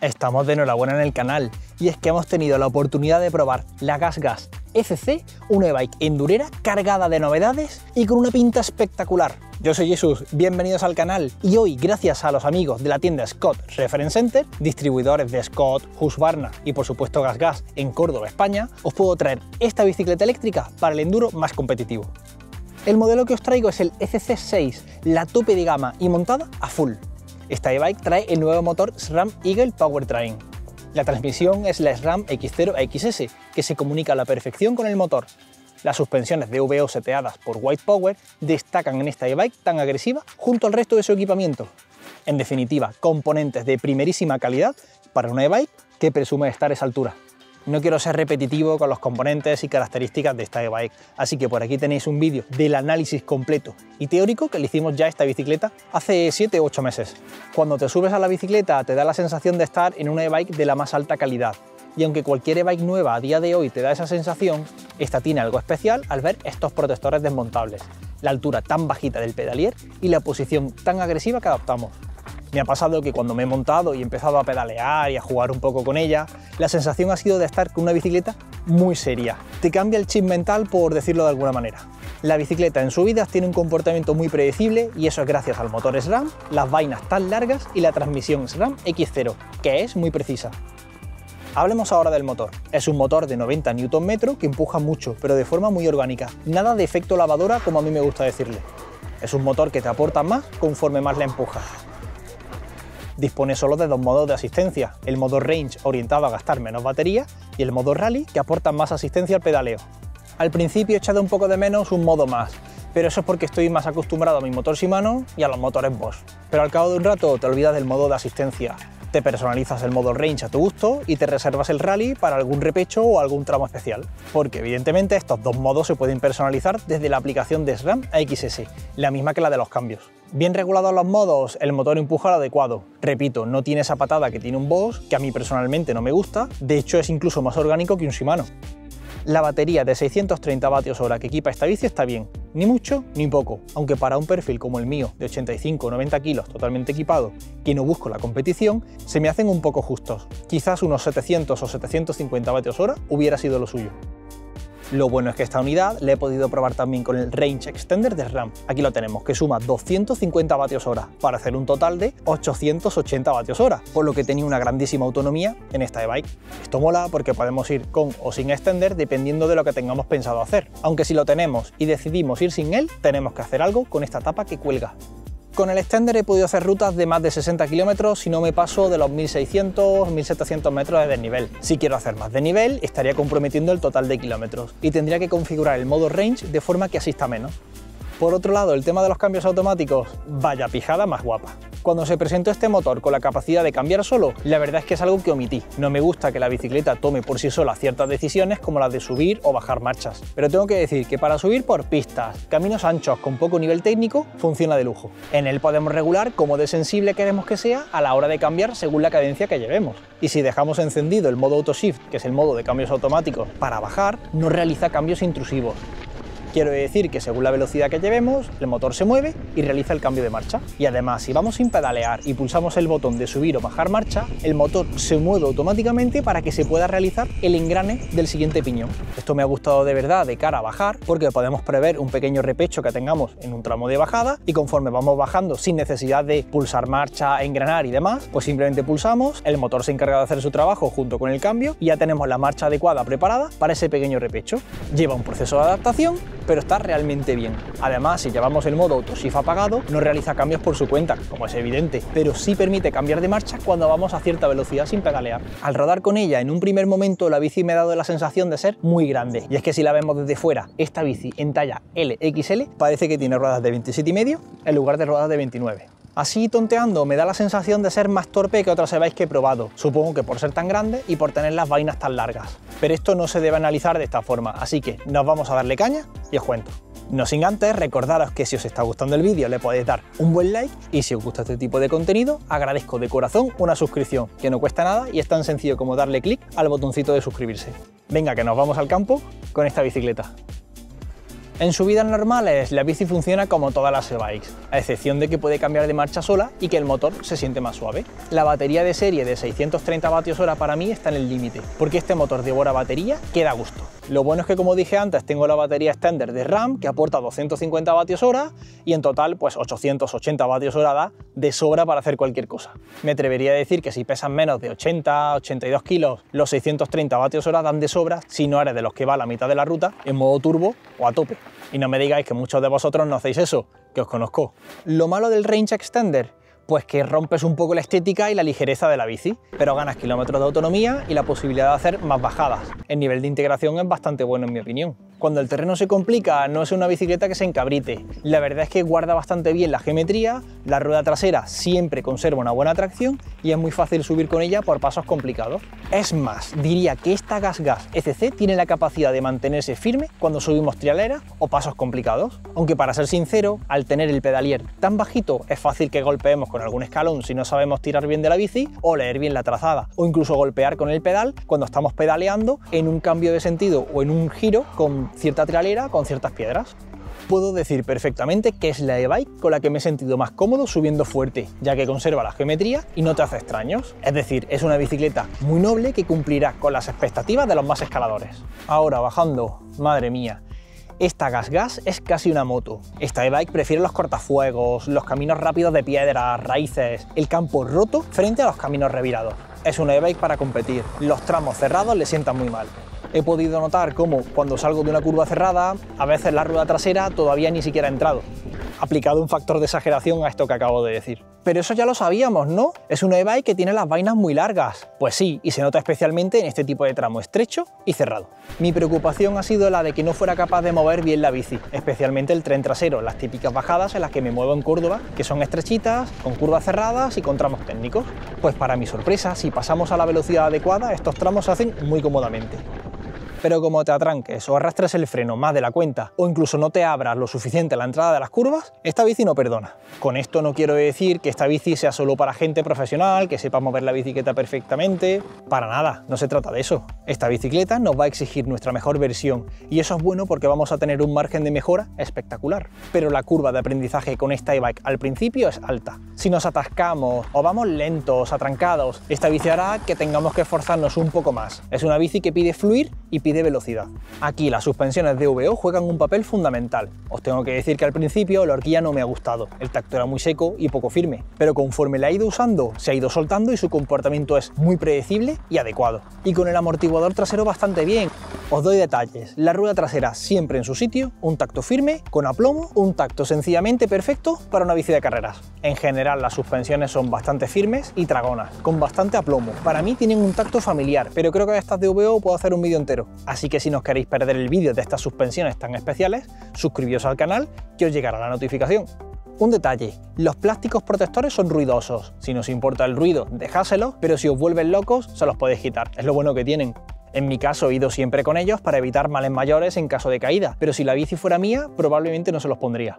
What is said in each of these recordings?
Estamos de enhorabuena en el canal y es que hemos tenido la oportunidad de probar la Gas Gas FC, una e-bike endurera cargada de novedades y con una pinta espectacular. Yo soy Jesús, bienvenidos al canal y hoy gracias a los amigos de la tienda Scott Reference Center, distribuidores de Scott, Husqvarna y por supuesto Gas Gas en Córdoba, España, os puedo traer esta bicicleta eléctrica para el enduro más competitivo. El modelo que os traigo es el ECC6, la tope de gama y montada a full. Esta e-bike trae el nuevo motor SRAM Eagle Powertrain. La transmisión es la SRAM X0 XS, que se comunica a la perfección con el motor. Las suspensiones de VO seteadas por White Power destacan en esta e-bike tan agresiva junto al resto de su equipamiento. En definitiva, componentes de primerísima calidad para una e-bike que presume estar a esa altura. No quiero ser repetitivo con los componentes y características de esta e-bike, así que por aquí tenéis un vídeo del análisis completo y teórico que le hicimos ya a esta bicicleta hace 7 u 8 meses. Cuando te subes a la bicicleta te da la sensación de estar en una e-bike de la más alta calidad, y aunque cualquier e-bike nueva a día de hoy te da esa sensación, esta tiene algo especial al ver estos protectores desmontables, la altura tan bajita del pedalier y la posición tan agresiva que adaptamos. Me ha pasado que cuando me he montado y he empezado a pedalear y a jugar un poco con ella, la sensación ha sido de estar con una bicicleta muy seria. Te cambia el chip mental por decirlo de alguna manera. La bicicleta en subidas tiene un comportamiento muy predecible y eso es gracias al motor SRAM, las vainas tan largas y la transmisión SRAM X0, que es muy precisa. Hablemos ahora del motor. Es un motor de 90 Nm que empuja mucho, pero de forma muy orgánica. Nada de efecto lavadora como a mí me gusta decirle. Es un motor que te aporta más conforme más la empujas dispone solo de dos modos de asistencia, el modo Range orientado a gastar menos batería y el modo Rally que aporta más asistencia al pedaleo. Al principio he echado un poco de menos un modo más, pero eso es porque estoy más acostumbrado a mi motor Shimano y a los motores Bosch. Pero al cabo de un rato te olvidas del modo de asistencia, te personalizas el modo range a tu gusto y te reservas el rally para algún repecho o algún tramo especial. Porque evidentemente estos dos modos se pueden personalizar desde la aplicación de SRAM a XS, la misma que la de los cambios. Bien regulados los modos, el motor empuja lo adecuado. Repito, no tiene esa patada que tiene un Bosch, que a mí personalmente no me gusta, de hecho es incluso más orgánico que un Shimano. La batería de 630 vatios hora que equipa esta bici está bien, ni mucho ni poco, aunque para un perfil como el mío de 85 90 kilos totalmente equipado, que no busco la competición, se me hacen un poco justos. Quizás unos 700 o 750 vatios hora hubiera sido lo suyo. Lo bueno es que esta unidad la he podido probar también con el Range Extender de RAM. Aquí lo tenemos, que suma 250 vatios hora para hacer un total de 880 vatios hora, por lo que tenía una grandísima autonomía en esta e-bike. Esto mola porque podemos ir con o sin extender dependiendo de lo que tengamos pensado hacer, aunque si lo tenemos y decidimos ir sin él, tenemos que hacer algo con esta tapa que cuelga. Con el extender he podido hacer rutas de más de 60 kilómetros si no me paso de los 1600, 1700 metros de desnivel. Si quiero hacer más de nivel, estaría comprometiendo el total de kilómetros y tendría que configurar el modo range de forma que asista menos. Por otro lado, el tema de los cambios automáticos, vaya pijada más guapa. Cuando se presentó este motor con la capacidad de cambiar solo, la verdad es que es algo que omití. No me gusta que la bicicleta tome por sí sola ciertas decisiones como las de subir o bajar marchas. Pero tengo que decir que para subir por pistas, caminos anchos con poco nivel técnico, funciona de lujo. En él podemos regular cómo de sensible queremos que sea a la hora de cambiar según la cadencia que llevemos. Y si dejamos encendido el modo Auto Shift, que es el modo de cambios automáticos, para bajar, no realiza cambios intrusivos. Quiero decir que según la velocidad que llevemos, el motor se mueve y realiza el cambio de marcha. Y además, si vamos sin pedalear y pulsamos el botón de subir o bajar marcha, el motor se mueve automáticamente para que se pueda realizar el engrane del siguiente piñón. Esto me ha gustado de verdad de cara a bajar, porque podemos prever un pequeño repecho que tengamos en un tramo de bajada y conforme vamos bajando sin necesidad de pulsar marcha, engranar y demás, pues simplemente pulsamos, el motor se encarga de hacer su trabajo junto con el cambio y ya tenemos la marcha adecuada preparada para ese pequeño repecho. Lleva un proceso de adaptación pero está realmente bien. Además, si llevamos el modo autoshift apagado, no realiza cambios por su cuenta, como es evidente, pero sí permite cambiar de marcha cuando vamos a cierta velocidad sin pedalear. Al rodar con ella, en un primer momento la bici me ha dado la sensación de ser muy grande, y es que si la vemos desde fuera, esta bici en talla LXL parece que tiene ruedas de 27,5 en lugar de ruedas de 29. Así tonteando me da la sensación de ser más torpe que otras e que he probado, supongo que por ser tan grande y por tener las vainas tan largas. Pero esto no se debe analizar de esta forma, así que nos vamos a darle caña y os cuento. No sin antes recordaros que si os está gustando el vídeo le podéis dar un buen like y si os gusta este tipo de contenido agradezco de corazón una suscripción que no cuesta nada y es tan sencillo como darle clic al botoncito de suscribirse. Venga que nos vamos al campo con esta bicicleta. En subidas normales la bici funciona como todas las e-bikes, a excepción de que puede cambiar de marcha sola y que el motor se siente más suave. La batería de serie de 630 vatios hora para mí está en el límite, porque este motor devora batería queda a gusto. Lo bueno es que como dije antes tengo la batería extender de RAM que aporta 250 vatios hora y en total pues 880 vatios hora da de sobra para hacer cualquier cosa. Me atrevería a decir que si pesan menos de 80, 82 kilos, los 630 vatios hora dan de sobra si no eres de los que va a la mitad de la ruta en modo turbo o a tope. Y no me digáis que muchos de vosotros no hacéis eso, que os conozco. Lo malo del range extender pues que rompes un poco la estética y la ligereza de la bici, pero ganas kilómetros de autonomía y la posibilidad de hacer más bajadas. El nivel de integración es bastante bueno en mi opinión. Cuando el terreno se complica, no es una bicicleta que se encabrite. La verdad es que guarda bastante bien la geometría, la rueda trasera siempre conserva una buena tracción y es muy fácil subir con ella por pasos complicados. Es más, diría que esta Gas Gas ECC tiene la capacidad de mantenerse firme cuando subimos trialeras o pasos complicados. Aunque para ser sincero, al tener el pedalier tan bajito, es fácil que golpeemos con algún escalón si no sabemos tirar bien de la bici o leer bien la trazada, o incluso golpear con el pedal cuando estamos pedaleando en un cambio de sentido o en un giro con cierta trialera con ciertas piedras. Puedo decir perfectamente que es la e-bike con la que me he sentido más cómodo subiendo fuerte, ya que conserva la geometría y no te hace extraños. Es decir, es una bicicleta muy noble que cumplirá con las expectativas de los más escaladores. Ahora bajando, madre mía, esta Gas Gas es casi una moto. Esta e-bike prefiere los cortafuegos, los caminos rápidos de piedras, raíces, el campo roto frente a los caminos revirados. Es una e-bike para competir. Los tramos cerrados le sientan muy mal he podido notar cómo cuando salgo de una curva cerrada, a veces la rueda trasera todavía ni siquiera ha entrado. Aplicado un factor de exageración a esto que acabo de decir. Pero eso ya lo sabíamos, ¿no? Es un e-bike que tiene las vainas muy largas. Pues sí, y se nota especialmente en este tipo de tramo estrecho y cerrado. Mi preocupación ha sido la de que no fuera capaz de mover bien la bici, especialmente el tren trasero, las típicas bajadas en las que me muevo en Córdoba, que son estrechitas, con curvas cerradas y con tramos técnicos. Pues para mi sorpresa, si pasamos a la velocidad adecuada, estos tramos se hacen muy cómodamente pero como te atranques o arrastres el freno más de la cuenta o incluso no te abras lo suficiente a la entrada de las curvas, esta bici no perdona. Con esto no quiero decir que esta bici sea solo para gente profesional, que sepa mover la bicicleta perfectamente, para nada, no se trata de eso. Esta bicicleta nos va a exigir nuestra mejor versión y eso es bueno porque vamos a tener un margen de mejora espectacular. Pero la curva de aprendizaje con esta e-bike al principio es alta. Si nos atascamos o vamos lentos, atrancados, esta bici hará que tengamos que esforzarnos un poco más. Es una bici que pide fluir y de velocidad. Aquí las suspensiones de VO juegan un papel fundamental. Os tengo que decir que al principio la horquilla no me ha gustado, el tacto era muy seco y poco firme, pero conforme la he ido usando se ha ido soltando y su comportamiento es muy predecible y adecuado. Y con el amortiguador trasero bastante bien. Os doy detalles, la rueda trasera siempre en su sitio, un tacto firme, con aplomo, un tacto sencillamente perfecto para una bici de carreras. En general las suspensiones son bastante firmes y tragonas, con bastante aplomo. Para mí tienen un tacto familiar, pero creo que de estas de VO puedo hacer un vídeo entero. Así que si no os queréis perder el vídeo de estas suspensiones tan especiales, suscribíos al canal que os llegará la notificación. Un detalle, los plásticos protectores son ruidosos. Si nos importa el ruido, dejáselos, pero si os vuelven locos, se los podéis quitar. Es lo bueno que tienen. En mi caso he ido siempre con ellos para evitar males mayores en caso de caída, pero si la bici fuera mía, probablemente no se los pondría.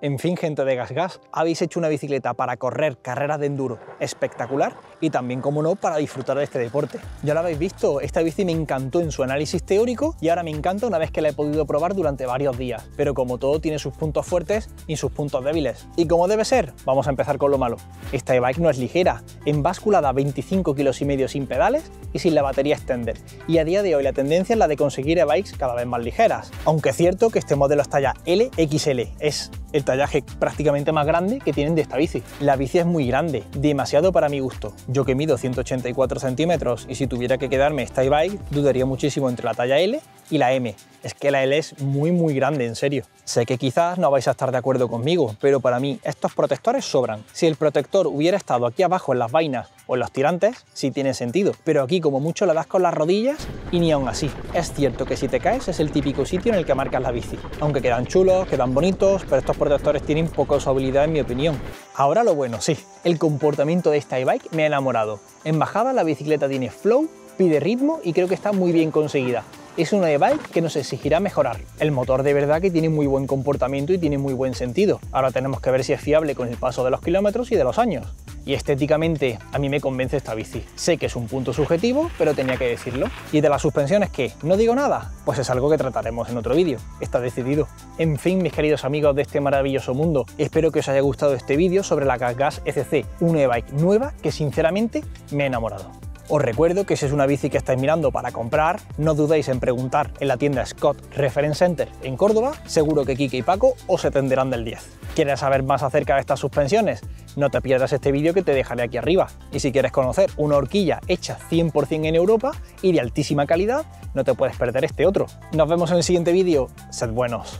En fin, gente de Gas Gas, habéis hecho una bicicleta para correr carreras de enduro espectacular y también, como no, para disfrutar de este deporte. Ya lo habéis visto, esta bici me encantó en su análisis teórico y ahora me encanta una vez que la he podido probar durante varios días. Pero como todo, tiene sus puntos fuertes y sus puntos débiles. Y como debe ser, vamos a empezar con lo malo. Esta e-bike no es ligera, en báscula da 25 kilos y medio sin pedales y sin la batería extender. Y a día de hoy la tendencia es la de conseguir e-bikes cada vez más ligeras. Aunque es cierto que este modelo es talla LXL, es el tallaje prácticamente más grande que tienen de esta bici. La bici es muy grande, demasiado para mi gusto. Yo que mido 184 centímetros y si tuviera que quedarme esta e-bike, dudaría muchísimo entre la talla L y la M. Es que la L es muy muy grande, en serio. Sé que quizás no vais a estar de acuerdo conmigo, pero para mí estos protectores sobran. Si el protector hubiera estado aquí abajo en las vainas o en los tirantes, sí tiene sentido, pero aquí como mucho la das con las rodillas y ni aún así. Es cierto que si te caes es el típico sitio en el que marcas la bici, aunque quedan chulos, quedan bonitos, pero estos protectores tienen poca usabilidad en mi opinión. Ahora lo bueno, sí, el comportamiento de esta e-bike me ha enamorado. En bajada la bicicleta tiene flow, pide ritmo y creo que está muy bien conseguida es una e-bike que nos exigirá mejorar. El motor de verdad que tiene muy buen comportamiento y tiene muy buen sentido. Ahora tenemos que ver si es fiable con el paso de los kilómetros y de los años. y estéticamente a mí me convence esta bici. Sé que es un punto subjetivo, pero tenía que decirlo. ¿Y de las suspensiones qué? ¿No digo nada? Pues es algo que trataremos en otro vídeo, está decidido. En fin, mis queridos amigos de este maravilloso mundo, espero que os haya gustado este vídeo sobre la GasGas ECC, una e-bike nueva que sinceramente me ha enamorado. Os recuerdo que si es una bici que estáis mirando para comprar, no dudéis en preguntar en la tienda Scott Reference Center en Córdoba, seguro que Kike y Paco os atenderán del 10. ¿Quieres saber más acerca de estas suspensiones? No te pierdas este vídeo que te dejaré aquí arriba. Y si quieres conocer una horquilla hecha 100% en Europa y de altísima calidad, no te puedes perder este otro. Nos vemos en el siguiente vídeo. Sed buenos.